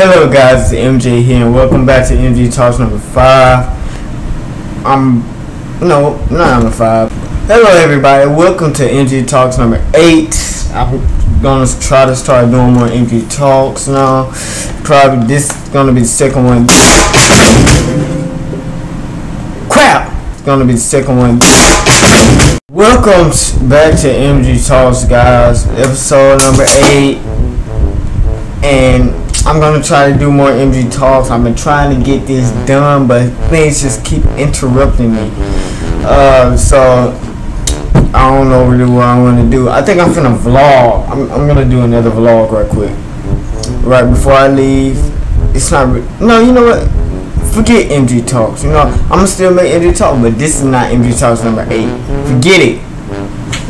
Hello guys, it's MJ here and welcome back to MJ Talks number 5. I'm, no, not number 5. Hello everybody, welcome to MJ Talks number 8. I'm gonna try to start doing more MJ Talks now. Probably this is gonna be the second one. Crap! It's gonna be the second one. Welcome back to MG Talks guys, episode number 8. And I'm gonna try to do more MG talks. I've been trying to get this done, but things just keep interrupting me. Uh, so I don't know really what I'm gonna do. I think I'm gonna vlog. I'm, I'm gonna do another vlog right quick, right before I leave. It's not. Re- no, you know what? Forget MG talks. You know, I'm gonna still make MG talk, but this is not MG talks number eight. Forget it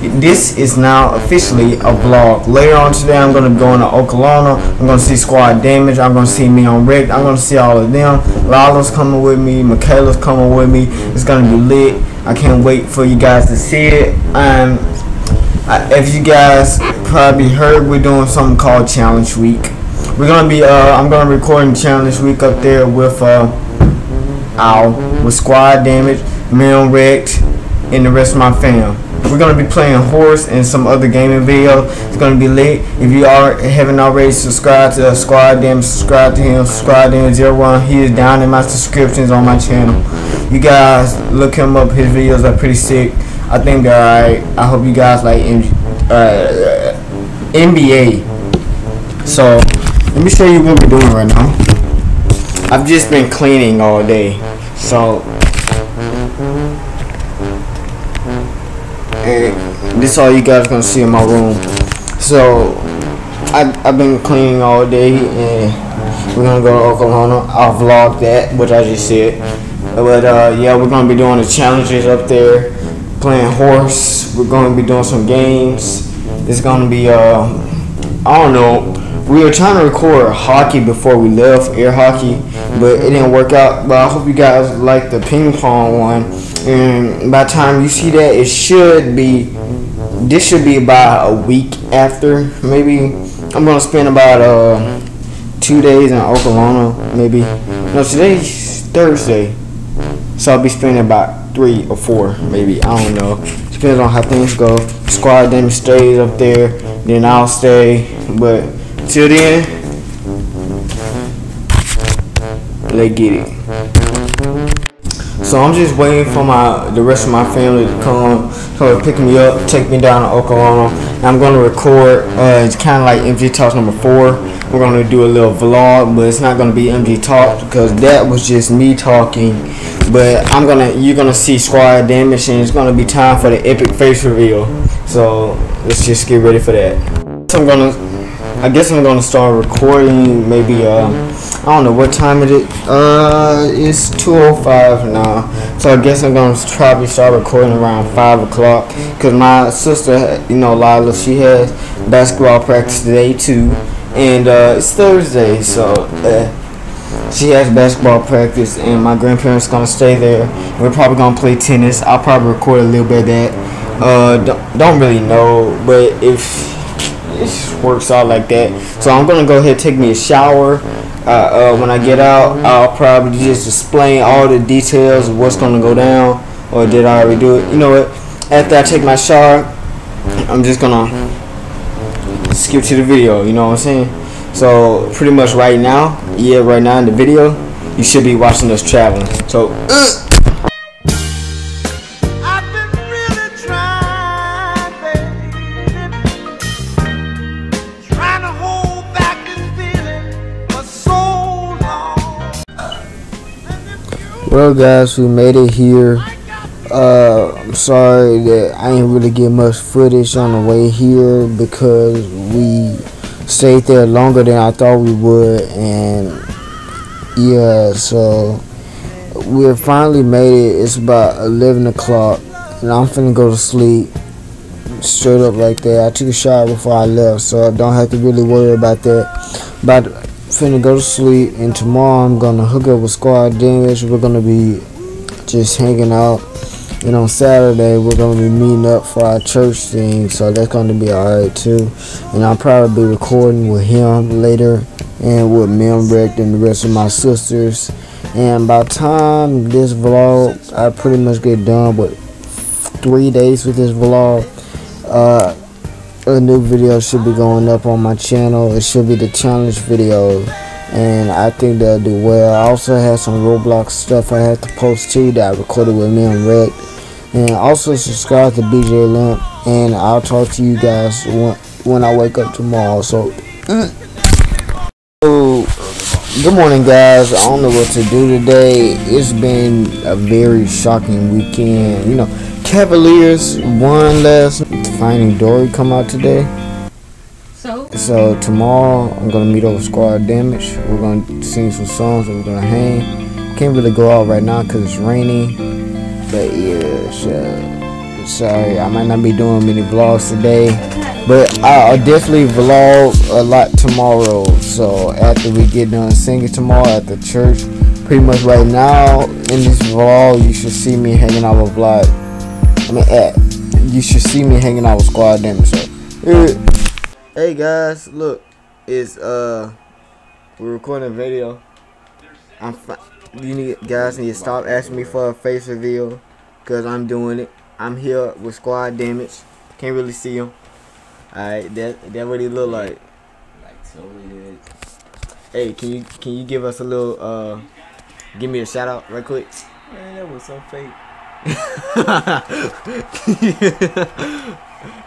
this is now officially a vlog. Later on today, I'm going to go into Okolona. I'm going to see Squad Damage. I'm going to see me on Rick. I'm going to see all of them. Lala's coming with me. Michaela's coming with me. It's going to be lit. I can't wait for you guys to see it. Um, I, if you guys probably heard, we're doing something called Challenge Week. We're going to be, uh, I'm going to record Challenge Week up there with, uh, Owl, with Squad Damage, me on Rick, and the rest of my fam. We're gonna be playing horse and some other gaming video. It's gonna be lit. If you are haven't already subscribed to the Squad Damage, subscribe to him. Squad Damage Zero One. He is down in my subscriptions on my channel. You guys look him up. His videos are pretty sick. I think they're alright. I hope you guys like uh, NBA. So let me show you what we're doing right now. I've just been cleaning all day, so and this is all you guys gonna see in my room. So I, I've been cleaning all day and we're gonna go to Okolona. I'll vlog that, which I just said. But uh, yeah, we're gonna be doing the challenges up there, playing horse. We're gonna be doing some games. It's gonna be uh, I don't know. We were trying to record hockey before we left, air hockey, but it didn't work out. But I hope you guys like the ping pong one and by the time you see that, it should be. This should be about a week after. Maybe I'm gonna spend about uh two days in Okolona. Maybe no, today's Thursday, so I'll be spending about three or four, maybe. I don't know. Depends on how things go. Squad then stays up there, then I'll stay. But till then, let's get it. So I'm just waiting for my the rest of my family to come, come pick me up, take me down to Okolona. I'm gonna record. Uh, it's kind of like MG Talks number four. We're gonna do a little vlog, but it's not gonna be MG Talk because that was just me talking. But I'm gonna you're gonna see Squad Damage, and it's gonna be time for the epic face reveal. So let's just get ready for that. So I'm gonna I guess I'm gonna start recording maybe uh, I don't know what time it is. Uh, it's 2:05 now, so I guess I'm gonna probably start recording around five o'clock. Cause my sister, you know, Lila, she has basketball practice today too, and uh, it's Thursday, so. Uh, she has basketball practice and my grandparents gonna stay there we're probably gonna play tennis i'll probably record a little bit of that uh don't, don't really know but if it just works out like that. So I'm gonna go ahead and take me a shower. Uh, uh, when I get out, I'll probably just explain all the details of what's gonna go down, or did I already do it? You know what? After I take my shower, I'm just gonna skip to the video. You know what I'm saying? So pretty much right now, yeah, right now in the video, you should be watching us traveling. So. Uh, Well, guys, we made it here. Uh, I'm sorry that I didn't really get much footage on the way here because we stayed there longer than I thought we would, and yeah, so we finally made it. It's about 11 o'clock, and I'm finna go to sleep straight up like that. I took a shower before I left, so I don't have to really worry about that. But finna go to sleep, and tomorrow I'm gonna hook up with Squad Damage. We're gonna be just hanging out. And on Saturday, we're gonna be meeting up for our church thing, so that's gonna be alright too. And I'll probably be recording with him later and with Memrect and the rest of my sisters. And by the time this vlog, I pretty much get done with three days with this vlog. Uh, a new video should be going up on my channel. It should be the challenge video. And I think that'll do well. I also have some Roblox stuff I have to post too that I recorded with me and Red. And also subscribe to BJ Limp. And I'll talk to you guys when, when I wake up tomorrow. Mm. So, good morning guys. I don't know what to do today. It's been a very shocking weekend. You know, Cavaliers won last Finding Dory come out today. So? So tomorrow I'm gonna meet up with Squad Damage. We're gonna sing some songs and we're gonna hang. Can't really go out right now because it's raining. But yeah, so, sorry, I might not be doing many vlogs today. But I'll definitely vlog a lot tomorrow. So after we get done singing tomorrow at the church, pretty much right now in this vlog, you should see me hanging out with mean, at, you should see me hanging out with Squad Damage. So. Hey guys, look, it's uh, we're recording a video. I'm you need guys need to stop asking me for a face reveal, cause I'm doing it. I'm here with Squad Damage. Can't really see him. Alright, that that what he look like. Like totally. Hey, can you can you give us a little uh, give me a shout out right quick? Man, that was so fake.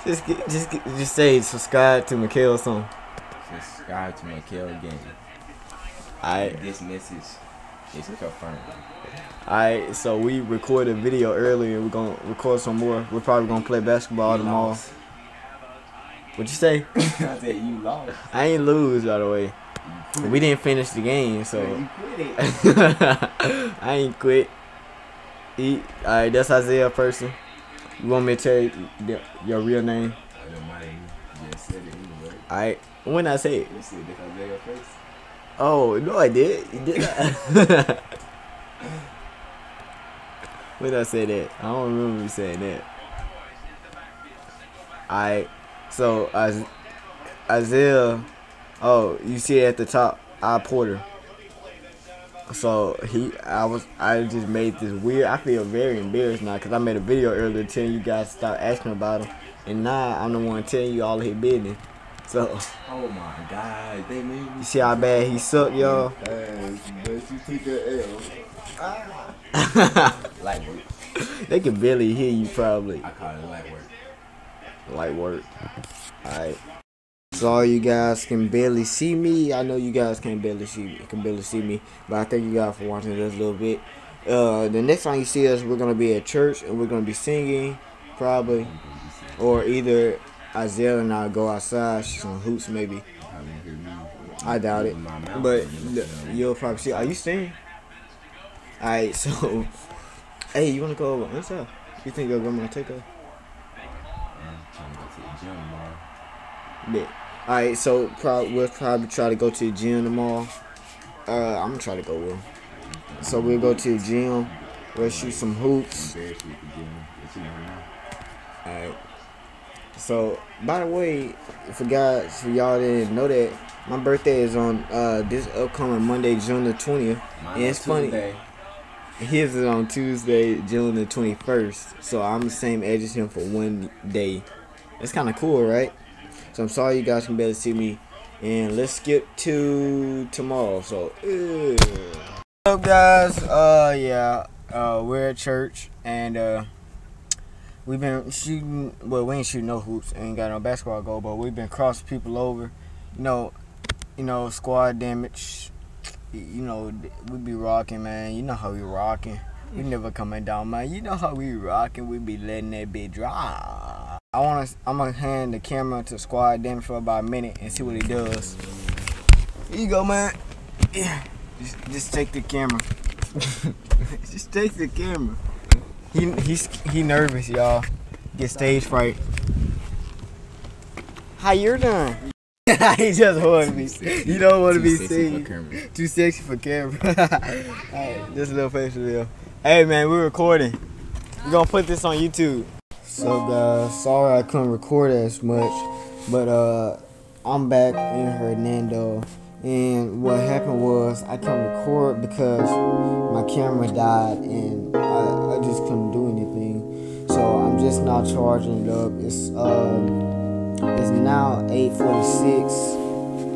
just just just say subscribe to Makel song. Subscribe to Makel again. Alright. This message is confirmed. Alright, so we recorded a video earlier. We're gonna record some more. We're probably gonna play basketball You tomorrow. lost. What'd you say? I said you lost. I ain't lose by the way. We didn't finish the game, so you quit it. I ain't quit. He, alright, that's Isaiah person. You want me to tell you the- your real name? I don't mind. You just said it anyway. Alright, when I say it. You said I your face. Oh no, I did. You did not. when I say that, I don't remember you saying that. Alright, so Is- Isaiah. Oh, you see it at the top, I Porter. So he, I was, I just made this weird. I feel very embarrassed now because I made a video earlier telling you guys to stop asking about him, and now I'm the one telling you all his business. So Oh my god, they made me. you see how bad he sucked, y'all. Ass, but you took your L. Light work. they can barely hear you probably. I call it light work. Light work. Alright. So all you guys can barely see me. I know you guys can barely see can barely see me, but I thank you guys for watching this a little bit. Uh, the next time you see us, we're gonna be at church and we're gonna be singing, probably, or either Isaiah and I go outside, some hoops maybe. Me. I doubt it, but you'll probably see. Are you singing? Alright, so hey, you wanna go over inside? You think your grandma take her? I'm trying to go to the gym tomorrow. Yeah. Alright, so prob- we'll probably try to go to the gym tomorrow. Uh, I'm gonna try to go with him. So we'll go to the gym. We'll shoot some hoops. Embarrassed with the gym. But you know. Alright. So, by the way, for guys, for y'all didn't know that, my birthday is on uh this upcoming Monday, June the 20th. Mine And it's funny. His is on Tuesday, June the 21st. So I'm the same age as him for one day. That's kind of cool, right? So I'm sorry you guys can barely see me. And let's skip to tomorrow. So, uh. What's up, guys? Uh, yeah. Uh, we're at church and uh, we've been shooting. Well, we ain't shooting no hoops. Ain't got no basketball goal, but we've been crossing people over. You know, you know, squad damage you know, we be rocking, man. You know how we rocking. We never coming down, man. You know how we rocking. We be letting that bit drop. I wanna, I'm gonna hand the camera to Squad Damage for about a minute and see what he does. Here you go, man. Yeah, just, just take the camera. just take the camera. He, he's, he nervous, y'all. Get stage fright. How you're doing? he just want to be. You don't want to Too be seen. Too sexy for camera. Alright, just a little face reveal. Hey man, we're recording. We're gonna put this on YouTube. So guys, sorry I couldn't record as much, but uh, I'm back in Hernando, And what happened was I couldn't record because my camera died and I, I just couldn't do anything. So I'm just now charging it up. It's um it's now 8:46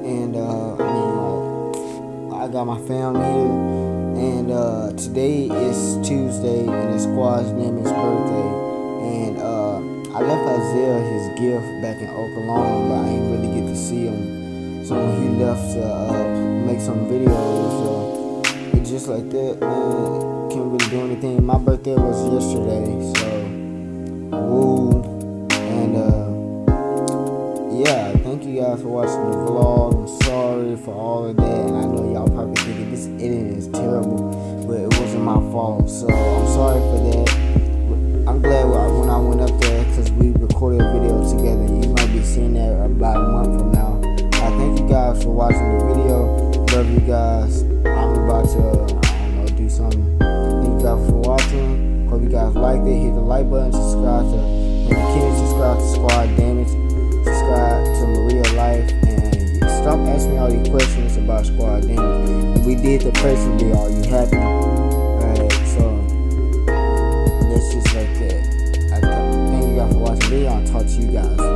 and uh I mean like I got my family here and uh today is Tuesday and it's Squad's name is birthday uh I left Isaiah his gift back in Okolona but I didn't really get to see him. So he left to uh, make some videos, uh, it's just like that, man. Can't really do anything. My birthday was yesterday, so woo. And uh, yeah, thank you guys for watching the vlog. I'm sorry for all of that, and I know y'all probably thinking this editing is terrible, but it wasn't my fault. So I'm sorry for that. Like button. Subscribe to McKinney. Subscribe to Squad Damage. Subscribe to Maria Life. And stop asking all these questions about Squad Damage. We did the person deal. Are you happy? Alright, so that's just like that. I thank you guys for watching the video. I'll talk to you guys.